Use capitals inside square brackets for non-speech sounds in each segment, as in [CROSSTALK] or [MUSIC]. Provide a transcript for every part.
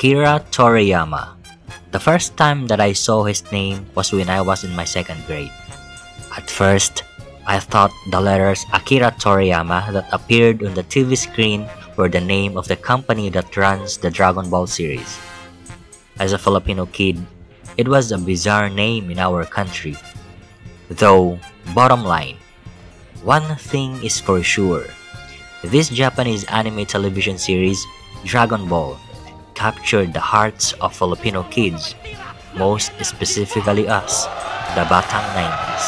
Akira Toriyama. The first time that I saw his name was when I was in my second grade. At first, I thought the letters Akira Toriyama that appeared on the TV screen were the name of the company that runs the Dragon Ball series. As a Filipino kid, it was a bizarre name in our country. Though, bottom line, one thing is for sure. This Japanese anime television series, Dragon Ball, captured the hearts of Filipino kids, most specifically us, the Batang 90s.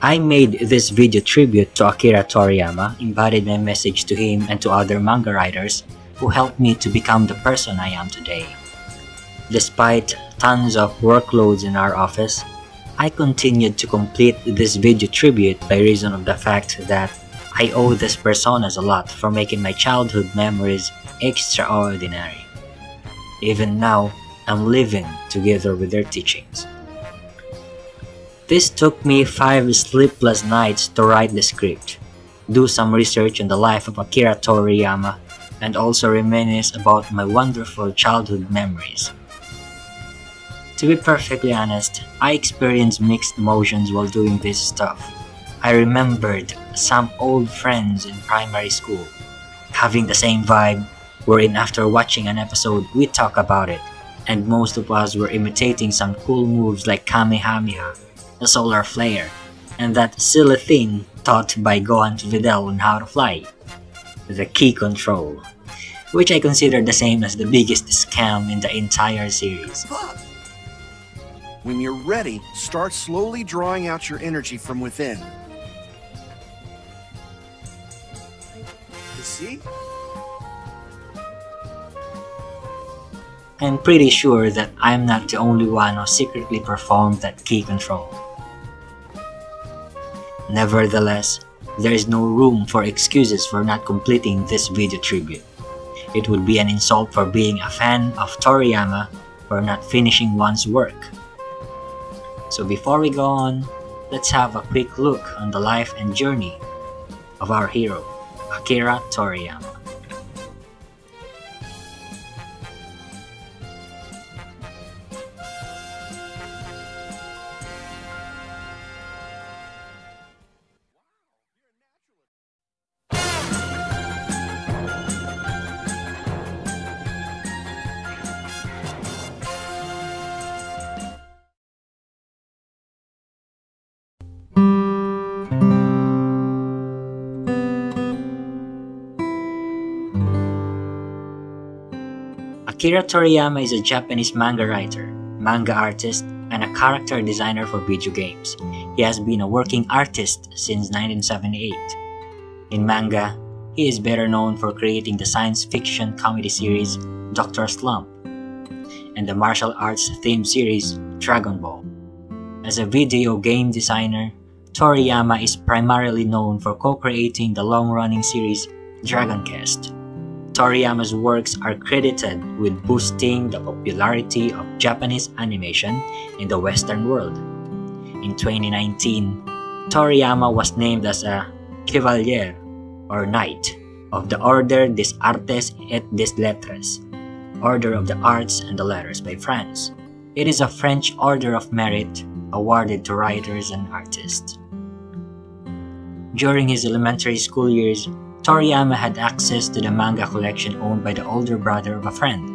I made this video tribute to Akira Toriyama, embodied my message to him and to other manga writers who helped me to become the person I am today. Despite tons of workloads in our office, I continued to complete this video tribute by reason of the fact that I owe this personas a lot for making my childhood memories extraordinary. Even now, I'm living together with their teachings. This took me 5 sleepless nights to write the script, do some research on the life of Akira Toriyama, and also reminisce about my wonderful childhood memories. To be perfectly honest, I experienced mixed emotions while doing this stuff. I remembered some old friends in primary school, having the same vibe, wherein after watching an episode we talk about it, and most of us were imitating some cool moves like Kamehameha the solar flare, and that silly thing taught by Gohan to Videl on how to fly, the ki control, which I consider the same as the biggest scam in the entire series. When you're ready, start slowly drawing out your energy from within. You see? I'm pretty sure that I'm not the only one who secretly performed that ki control. Nevertheless, there is no room for excuses for not completing this video tribute. It would be an insult for being a fan of Toriyama for not finishing one's work. So before we go on, let's have a quick look on the life and journey of our hero, Akira Toriyama. Akira Toriyama is a Japanese manga writer, manga artist, and a character designer for video games. He has been a working artist since 1978. In manga, he is better known for creating the science fiction comedy series Dr. Slump and the martial arts theme series Dragon Ball. As a video game designer, Toriyama is primarily known for co-creating the long-running series Dragon Quest. Toriyama's works are credited with boosting the popularity of Japanese animation in the Western world. In 2019, Toriyama was named as a Chevalier or Knight of the Ordre des Arts et des Lettres, Order of the Arts and the Letters by France. It is a French order of merit awarded to writers and artists. During his elementary school years, Toriyama had access to the manga collection owned by the older brother of a friend.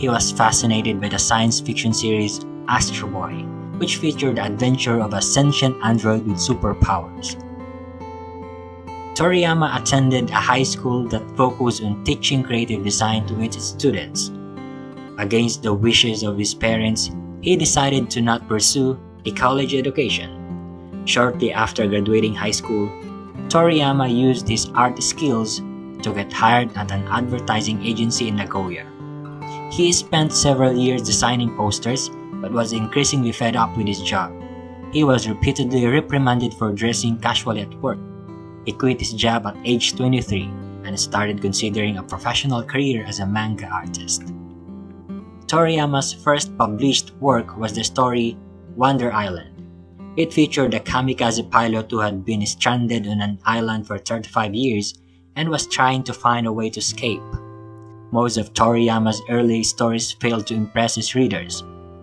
He was fascinated by the science fiction series Astro Boy, which featured the adventure of a sentient android with superpowers. Toriyama attended a high school that focused on teaching creative design to its students. Against the wishes of his parents, he decided to not pursue a college education. Shortly after graduating high school, Toriyama used his art skills to get hired at an advertising agency in Nagoya. He spent several years designing posters but was increasingly fed up with his job. He was repeatedly reprimanded for dressing casually at work. He quit his job at age 23 and started considering a professional career as a manga artist. Toriyama's first published work was the story Wonder Island. It featured a kamikaze pilot who had been stranded on an island for 35 years and was trying to find a way to escape. Most of Toriyama's early stories failed to impress his readers.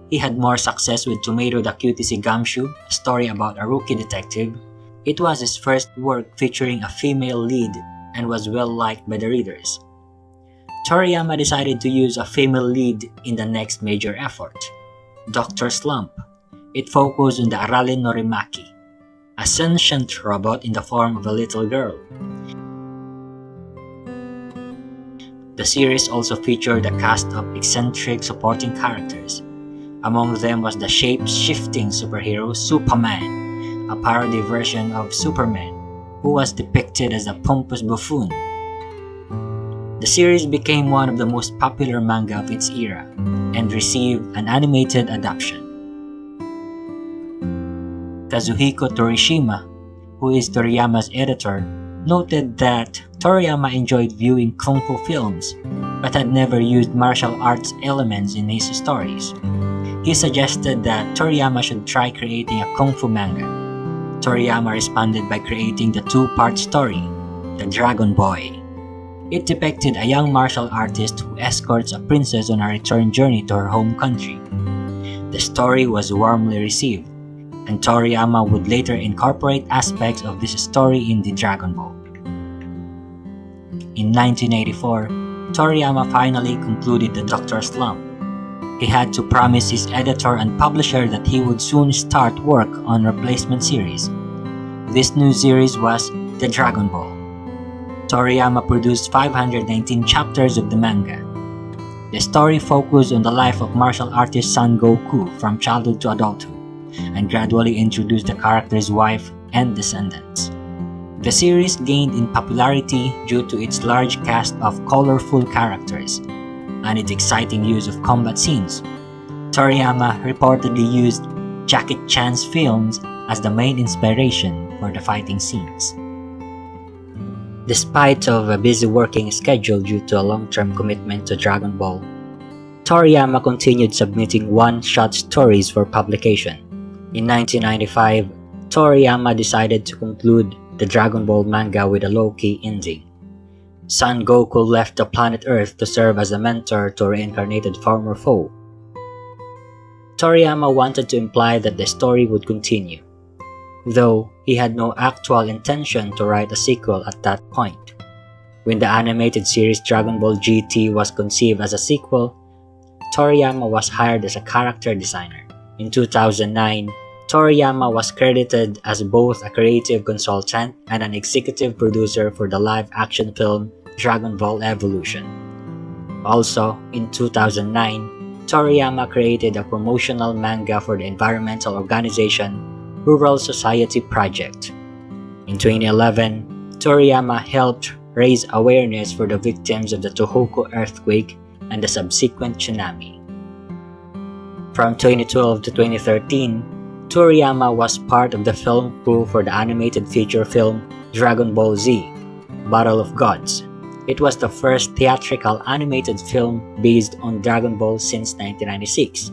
He had more success with Tomato the Cutesy Gumshoe, a story about a rookie detective. It was his first work featuring a female lead and was well liked by the readers. Toriyama decided to use a female lead in the next major effort, Dr. Slump. It focused on the Arale Norimaki, a sentient robot in the form of a little girl. The series also featured a cast of eccentric supporting characters. Among them was the shape-shifting superhero Suppaman, a parody version of Superman, who was depicted as a pompous buffoon. The series became one of the most popular manga of its era and received an animated adaptation. Kazuhiko Torishima, who is Toriyama's editor, noted that Toriyama enjoyed viewing kung fu films but had never used martial arts elements in his stories. He suggested that Toriyama should try creating a kung fu manga. Toriyama responded by creating the two-part story, The Dragon Boy. It depicted a young martial artist who escorts a princess on a return journey to her home country. The story was warmly received, and Toriyama would later incorporate aspects of this story in the Dragon Ball. In 1984, Toriyama finally concluded the Doctor Slump. He had to promise his editor and publisher that he would soon start work on replacement series. This new series was The Dragon Ball. Toriyama produced 519 chapters of the manga. The story focused on the life of martial artist Son Goku from childhood to adulthood and gradually introduced the character's wife and descendants. The series gained in popularity due to its large cast of colorful characters and its exciting use of combat scenes. Toriyama reportedly used Jackie Chan's films as the main inspiration for the fighting scenes. Despite of a busy working schedule due to a long-term commitment to Dragon Ball, Toriyama continued submitting one-shot stories for publication. In 1995, Toriyama decided to conclude the Dragon Ball manga with a low-key ending. Son Goku left the planet Earth to serve as a mentor to reincarnated former foe. Toriyama wanted to imply that the story would continue, though he had no actual intention to write a sequel at that point. When the animated series Dragon Ball GT was conceived as a sequel, Toriyama was hired as a character designer. In 2009, Toriyama was credited as both a creative consultant and an executive producer for the live-action film Dragon Ball Evolution. Also, in 2009, Toriyama created a promotional manga for the environmental organization Rural Society Project. In 2011, Toriyama helped raise awareness for the victims of the Tohoku earthquake and the subsequent tsunami. From 2012 to 2013, Toriyama was part of the film crew for the animated feature film Dragon Ball Z Battle of Gods. It was the first theatrical animated film based on Dragon Ball since 1996.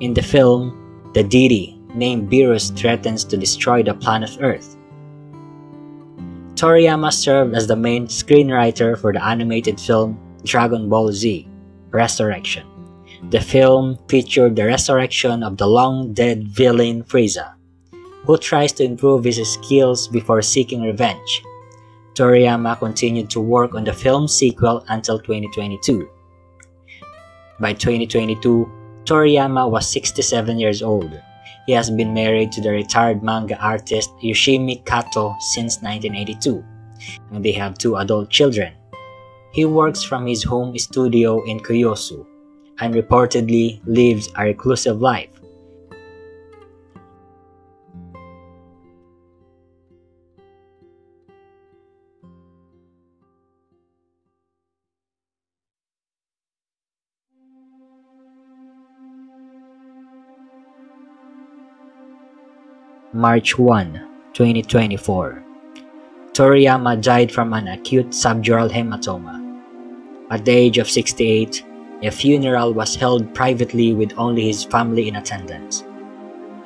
In the film, the deity named Beerus threatens to destroy the planet Earth. Toriyama served as the main screenwriter for the animated film Dragon Ball Z Resurrection. The film featured the resurrection of the long-dead villain Frieza, who tries to improve his skills before seeking revenge. Toriyama continued to work on the film's sequel until 2022. By 2022, Toriyama was 67 years old. He has been married to the retired manga artist Yoshimi Kato since 1982, and they have two adult children. He works from his home studio in Kiyosu, and reportedly lives a reclusive life. March 1, 2024 Toriyama died from an acute subdural hematoma. At the age of 68, A funeral was held privately with only his family in attendance.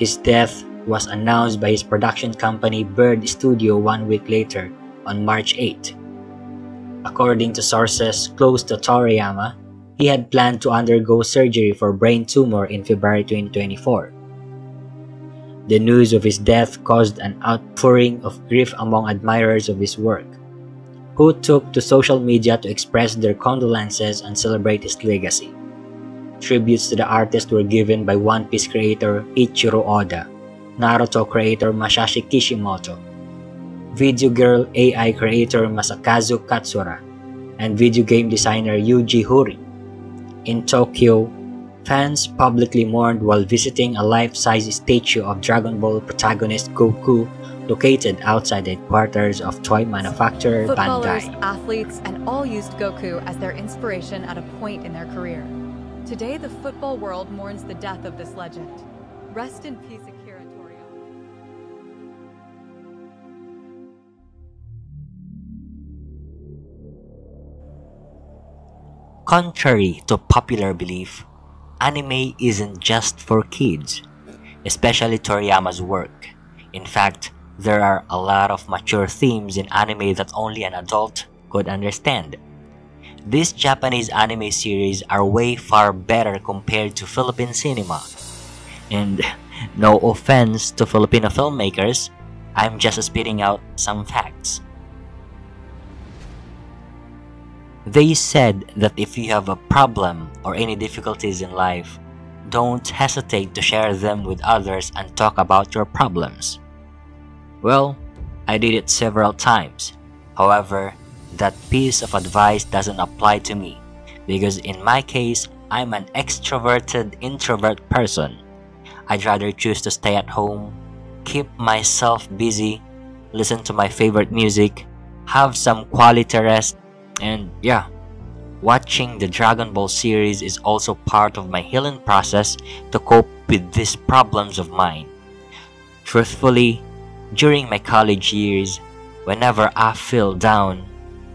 His death was announced by his production company Bird Studio one week later on March 8. According to sources close to Toriyama, he had planned to undergo surgery for brain tumor in February 2024. The news of his death caused an outpouring of grief among admirers of his work, who took to social media to express their condolences and celebrate his legacy. Tributes to the artist were given by One Piece creator Eiichiro Oda, Naruto creator Masashi Kishimoto, video girl AI creator Masakazu Katsura, and video game designer Yuji Horii. In Tokyo, fans publicly mourned while visiting a life-size statue of Dragon Ball protagonist Goku located outside the headquarters of toy manufacturer Footballers, Bandai. athletes, and all used Goku as their inspiration at a point in their career. Today, the football world mourns the death of this legend. Rest in peace, Akira Toriyama. Contrary to popular belief, anime isn't just for kids, especially Toriyama's work. In fact, there are a lot of mature themes in anime that only an adult could understand. These Japanese anime series are way far better compared to Philippine cinema. And [LAUGHS] no offense to Filipino filmmakers, I'm just spitting out some facts. They said that if you have a problem or any difficulties in life, don't hesitate to share them with others and talk about your problems. Well, I did it several times. However, that piece of advice doesn't apply to me because in my case, I'm an extroverted introvert person. I'd rather choose to stay at home, keep myself busy, listen to my favorite music, have some quality rest, and yeah, watching the Dragon Ball series is also part of my healing process to cope with these problems of mine. Truthfully, during my college years, whenever I feel down,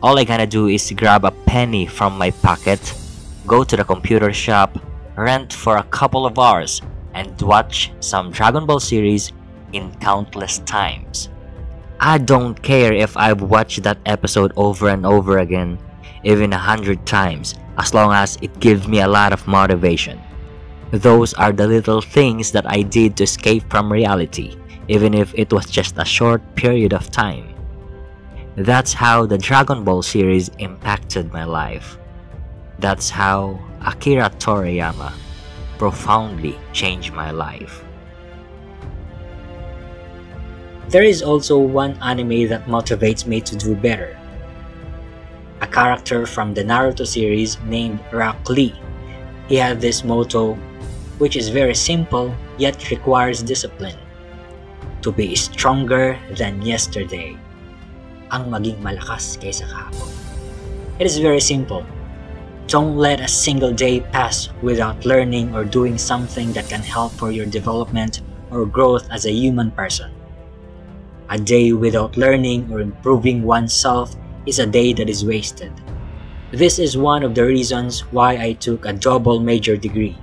all I gotta do is grab a penny from my pocket, go to the computer shop, rent for a couple of hours, and watch some Dragon Ball series in countless times. I don't care if I've watched that episode over and over again, even a hundred times, as long as it gives me a lot of motivation. Those are the little things that I did to escape from reality, even if it was just a short period of time. That's how the Dragon Ball series impacted my life. That's how Akira Toriyama profoundly changed my life. There is also one anime that motivates me to do better. A character from the Naruto series named Rock Lee. He had this motto, which is very simple yet requires discipline. To be stronger than yesterday. Ang maging malakas kaysa kahapon. It is very simple. Don't let a single day pass without learning or doing something that can help for your development or growth as a human person. A day without learning or improving oneself is a day that is wasted. This is one of the reasons why I took a double major degree,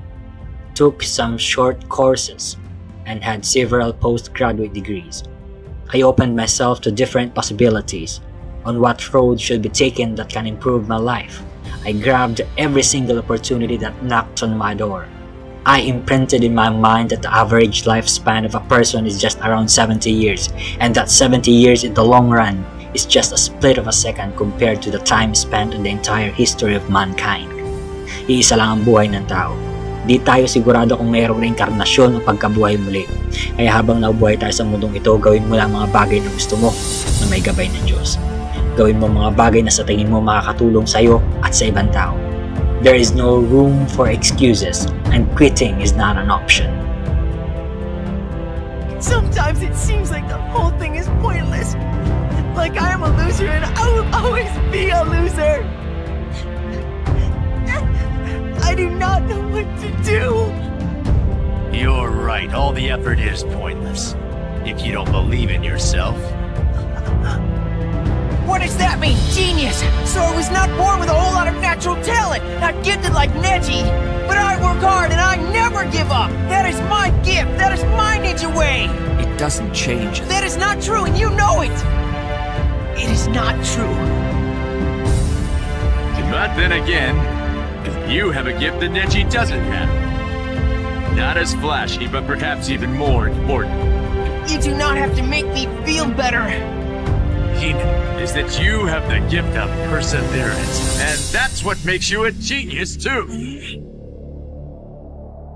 took some short courses, and had several postgraduate degrees. I opened myself to different possibilities on what road should be taken that can improve my life. I grabbed every single opportunity that knocked on my door. I imprinted in my mind that the average lifespan of a person is just around 70 years, and that 70 years in the long run is just a split of a second compared to the time spent in the entire history of mankind. Iisa lang ang buhay ng tao. Di tayo sigurado kung mayroong reinkarnasyon o pagkabuhay muli. Kaya habang nabuhay tayo sa mundong ito, gawin mo lang mga bagay na gusto mo na may gabay ng Diyos. Gawin mo mga bagay na sa tingin mo makakatulong sa iyo at sa ibang tao. There is no room for excuses and quitting is not an option. Sometimes it seems like the whole thing is pointless. Like I am a loser and I will always be a loser. I do not know what to do. You're right, all the effort is pointless. If you don't believe in yourself. [LAUGHS] What does that mean? Genius! So I was not born with a whole lot of natural natural talent, not gifted like Neji. But I work hard and I never give up. That is my gift. That is my ninja way. It doesn't change. That is not true, and you know it. It is not true. But then again, you have a gift that Neji doesn't have. Not as flashy, but perhaps even more important. You do not have to make me feel better. Heenan, is that you have the gift of perseverance, and that's what makes you a genius, too.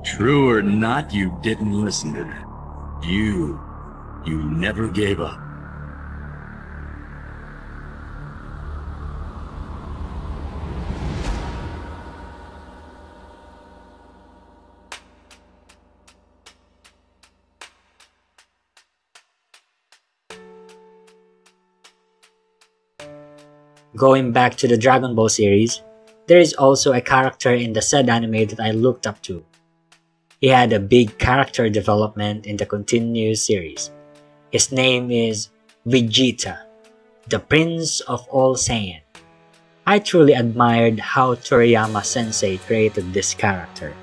True or not, you didn't listen to them. You, you never gave up. Going back to the Dragon Ball series, there is also a character in the said anime that I looked up to. He had a big character development in the continuous series. His name is Vegeta, the Prince of All Saiyan. I truly admired how Toriyama sensei created this character.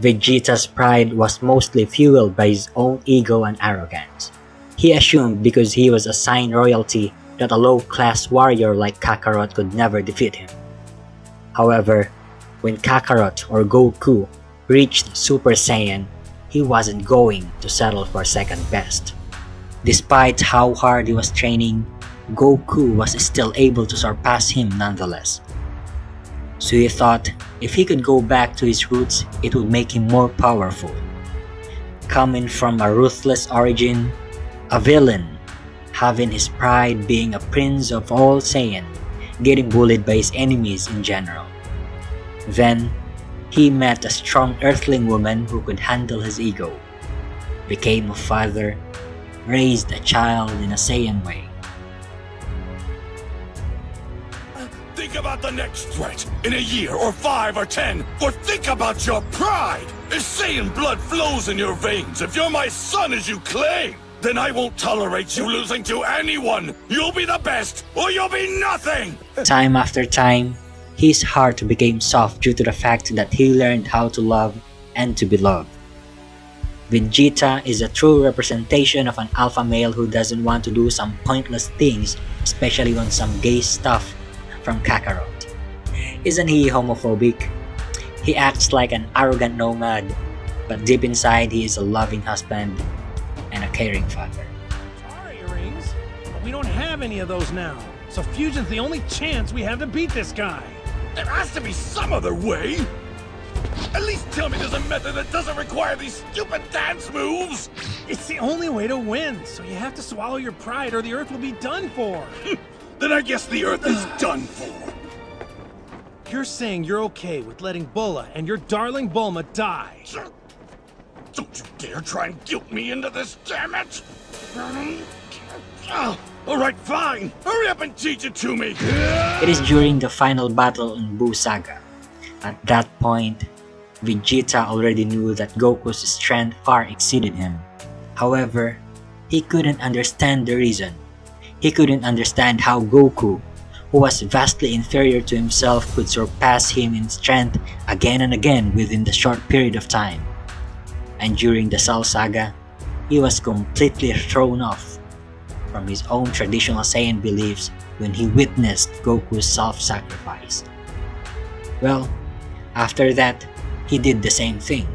Vegeta's pride was mostly fueled by his own ego and arrogance. He assumed because he was assigned royalty that a low-class warrior like Kakarot could never defeat him. However, when Kakarot or Goku reached Super Saiyan, he wasn't going to settle for second best. Despite how hard he was training, Goku was still able to surpass him nonetheless. So he thought if he could go back to his roots, it would make him more powerful. Coming from a ruthless origin, a villain having his pride being a prince of all Saiyan, getting bullied by his enemies in general. Then, he met a strong earthling woman who could handle his ego, became a father, raised a child in a Saiyan way. Think about the next threat in a year or five or ten, or think about your pride. If Saiyan blood flows in your veins, if you're my son as you claim, then I won't tolerate you losing to anyone. You'll be the best, or you'll be nothing. Time after time, his heart became soft due to the fact that he learned how to love and to be loved. Vegeta is a true representation of an alpha male who doesn't want to do some pointless things, especially on some gay stuff from Kakarot. Isn't he homophobic? He acts like an arrogant nomad, but deep inside he is a loving husband caring father. Sorry, Rings, but we don't have any of those now. So fusion's the only chance we have to beat this guy. There has to be some other way. At least tell me there's a method that doesn't require these stupid dance moves. It's the only way to win, so you have to swallow your pride or the Earth will be done for. Hmm. then I guess the Earth is [SIGHS] done for. You're saying you're okay with letting Bulla and your darling Bulma die. Don't you dare try and guilt me into this, damn it! Oh, all right, fine. Hurry up and teach it to me. It is during the final battle in Buu Saga. At that point, Vegeta already knew that Goku's strength far exceeded him. However, he couldn't understand the reason. He couldn't understand how Goku, who was vastly inferior to himself, could surpass him in strength again and again within the short period of time and during the Cell Saga, he was completely thrown off from his own traditional Saiyan beliefs when he witnessed Goku's self-sacrifice. Well, after that, he did the same thing.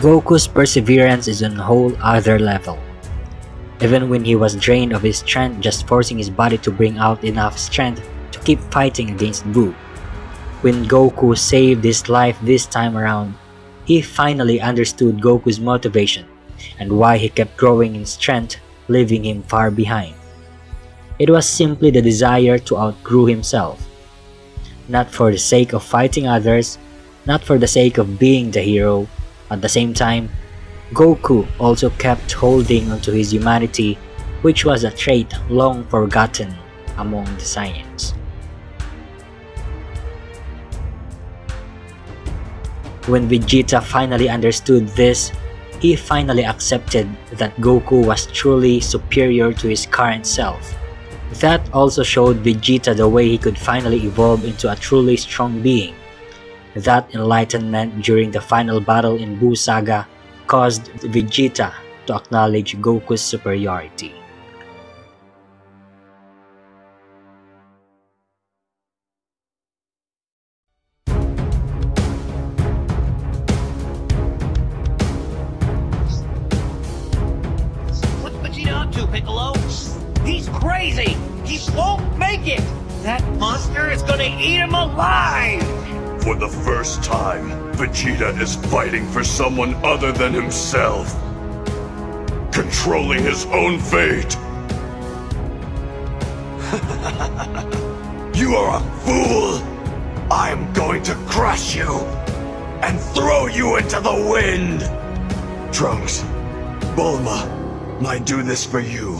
Goku's perseverance is on a whole other level. Even when he was drained of his strength just forcing his body to bring out enough strength to keep fighting against Buu. When Goku saved his life this time around, he finally understood Goku's motivation and why he kept growing in strength, leaving him far behind. It was simply the desire to outgrow himself. Not for the sake of fighting others, not for the sake of being the hero, at the same time, Goku also kept holding onto his humanity, which was a trait long forgotten among the Saiyans. When Vegeta finally understood this, he finally accepted that Goku was truly superior to his current self. That also showed Vegeta the way he could finally evolve into a truly strong being. That enlightenment during the final battle in Buu Saga caused Vegeta to acknowledge Goku's superiority. Someone other than himself. Controlling his own fate. [LAUGHS] you are a fool! I'm going to crush you and throw you into the wind! Trunks, Bulma, I do this for you.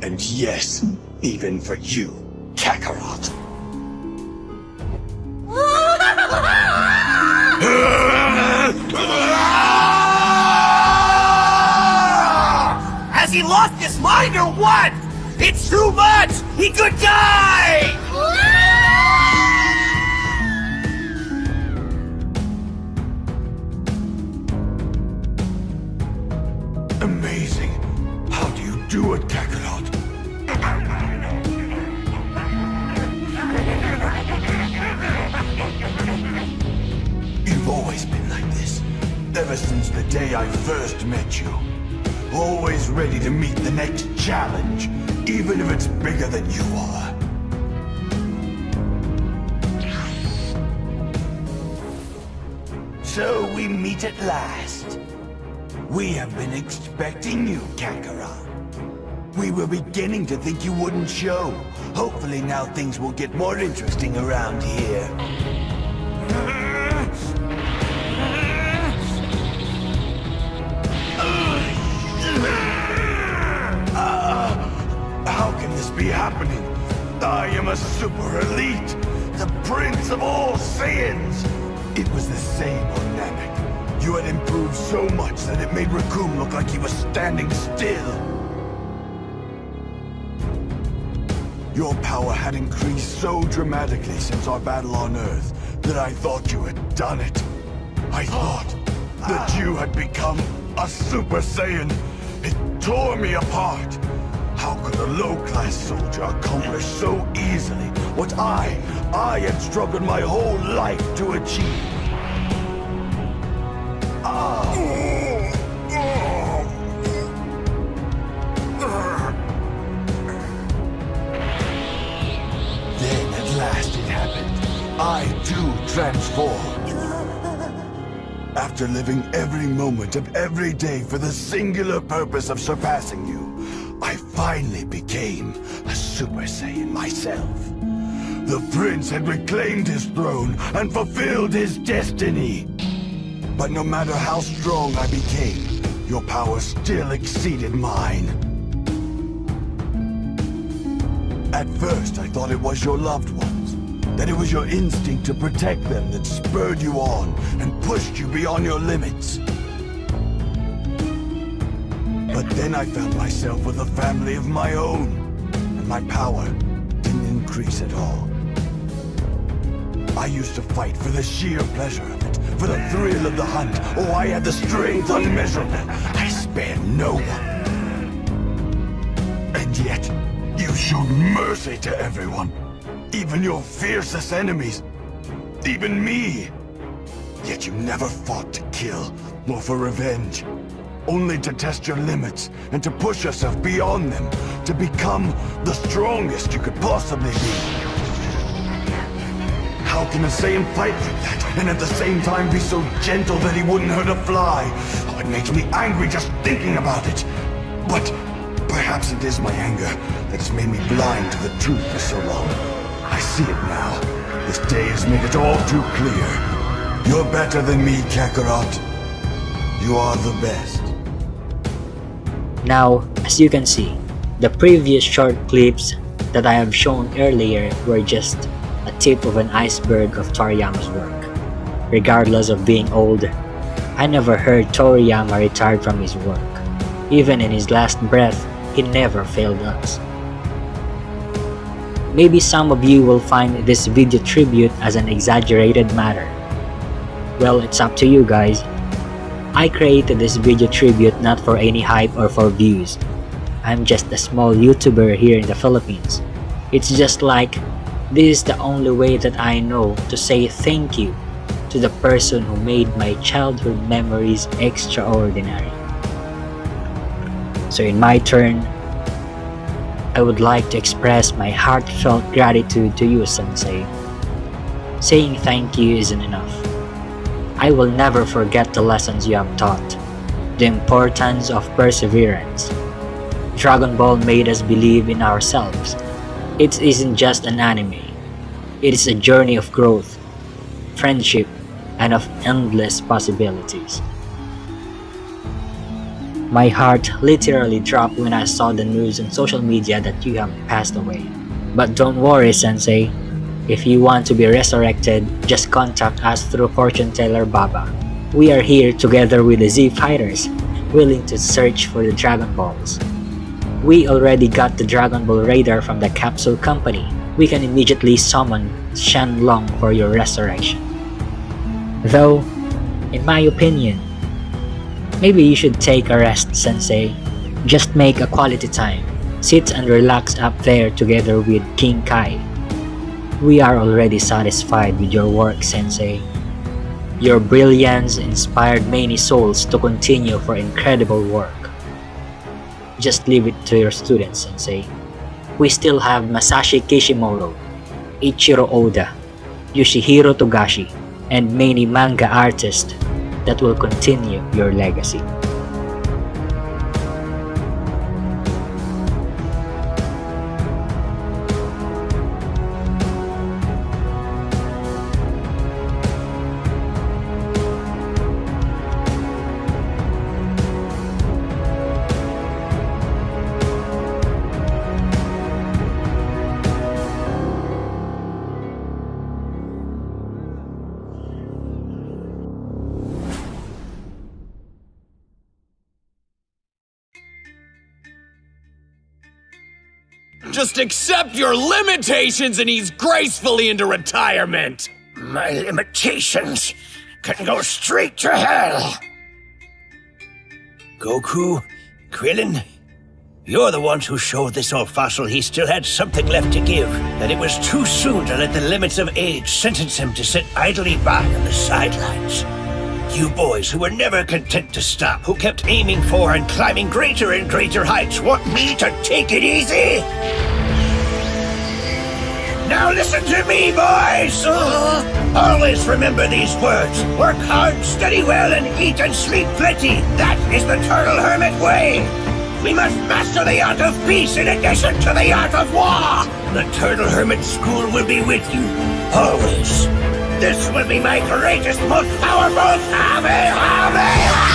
And yes, even for you, Kakarot. [LAUGHS] [LAUGHS] his mind or what? It's too much! He could die! Amazing. How do you do it, Kakarot? You've always been like this. Ever since the day I first met you. Always ready to meet the next challenge, even if it's bigger than you are. So we meet at last. We have been expecting you, Kakarot. We were beginning to think you wouldn't show. Hopefully now things will get more interesting around here. Be happening? I am a super elite, the prince of all Saiyans. It was the same on Namek. You had improved so much that it made Raccoon look like he was standing still. Your power had increased so dramatically since our battle on Earth that I thought you had done it. I thought that you had become a Super Saiyan. It tore me apart. How could a low-class soldier accomplish so easily what I, I had struggled my whole life to achieve? Then at last it happened. I too transformed. After living every moment of every day for the singular purpose of surpassing you, finally became a Super Saiyan myself. The prince had reclaimed his throne and fulfilled his destiny. But no matter how strong I became, your power still exceeded mine. At first, I thought it was your loved ones. That it was your instinct to protect them that spurred you on and pushed you beyond your limits. But then I found myself with a family of my own, and my power didn't increase at all. I used to fight for the sheer pleasure of it, for the thrill of the hunt. Oh, I had the strength unmeasurable. I spared no one. And yet, you showed mercy to everyone. Even your fiercest enemies. Even me. Yet you never fought to kill, nor for revenge. Only to test your limits, and to push yourself beyond them. To become the strongest you could possibly be. How can a Saiyan fight like that, and at the same time be so gentle that he wouldn't hurt a fly? Oh, it makes me angry just thinking about it. But perhaps it is my anger that's made me blind to the truth for so long. I see it now. This day has made it all too clear. You're better than me, Kakarot. You are the best. Now, as you can see, the previous short clips that I have shown earlier were just a tip of an iceberg of Toriyama's work. regardless of being old. I never heard Toriyama retired from his work. Even in his last breath, he never failed us. Maybe some of you will find this video tribute as an exaggerated matter. Well, it's up to you guys. I created this video tribute not for any hype or for views. I'm just a small YouTuber here in the Philippines. It's just like, this is the only way that I know to say thank you to the person who made my childhood memories extraordinary. So in my turn, I would like to express my heartfelt gratitude to you, Sensei. Saying thank you isn't enough. I will never forget the lessons you have taught, the importance of perseverance. Dragon Ball made us believe in ourselves. It isn't just an anime, it is a journey of growth, friendship, and of endless possibilities. My heart literally dropped when I saw the news on social media that you have passed away. But don't worry, Sensei. If you want to be resurrected, just contact us through fortune teller Baba. We are here together with the Z Fighters, willing to search for the Dragon Balls. We already got the Dragon Ball radar from the Capsule Company. We can immediately summon Shenlong for your resurrection. Though, in my opinion, maybe you should take a rest, Sensei. Just make a quality time. Sit and relax up there together with King Kai. We are already satisfied with your work, Sensei. Your brilliance inspired many souls to continue for incredible work. Just leave it to your students, Sensei. We still have Masashi Kishimoto, Eiichiro Oda, Yoshihiro Togashi, and many manga artists that will continue your legacy. Accept your limitations and ease gracefully into retirement. My limitations can go straight to hell. Goku, Krillin, you're the ones who showed this old fossil he still had something left to give. That it was too soon to let the limits of age sentence him to sit idly by on the sidelines. You boys who were never content to stop, who kept aiming for and climbing greater and greater heights, want me to take it easy? Now listen to me, boys! Uh, always remember these words. Work hard, study well, and eat and sleep plenty. That is the Turtle Hermit way. We must master the art of peace in addition to the art of war. The Turtle Hermit School will be with you, always. This will be my greatest, most powerful hobby, hobby!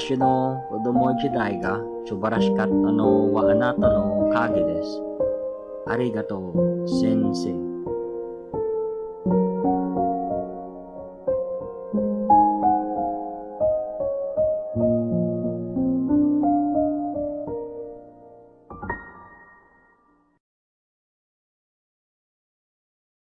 私の子供時代が素晴らしかったのはあなたのおかげです。ありがとう、先生。